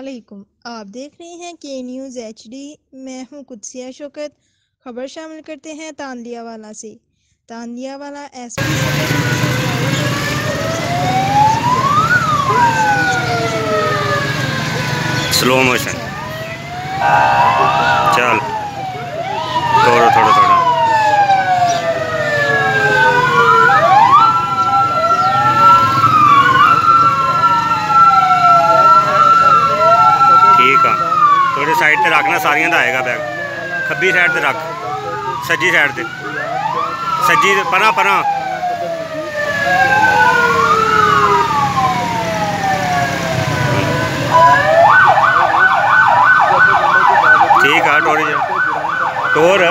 वालेकुम आप देख रहे हैं के न्यूज़ एच डी मैं हूँ कुदसिया शौकत। खबर शामिल करते हैं तांदियावाला से। Tandiyawala S P slow motion side ਤੇ ਰੱਖਣਾ ਸਾਰੀਆਂ ਦਾ ਆਏਗਾ ਬੈਗ ਖੱਬੀ ਸਾਈਡ ਤੇ ਰੱਖ, ਸੱਜੀ ਸਾਈਡ ਤੇ। ਸੱਜੀ ਪਰਾਂ ਪਰਾਂ। ਠੀਕ ਆ, ਟੋਰੀ ਟੋਰ।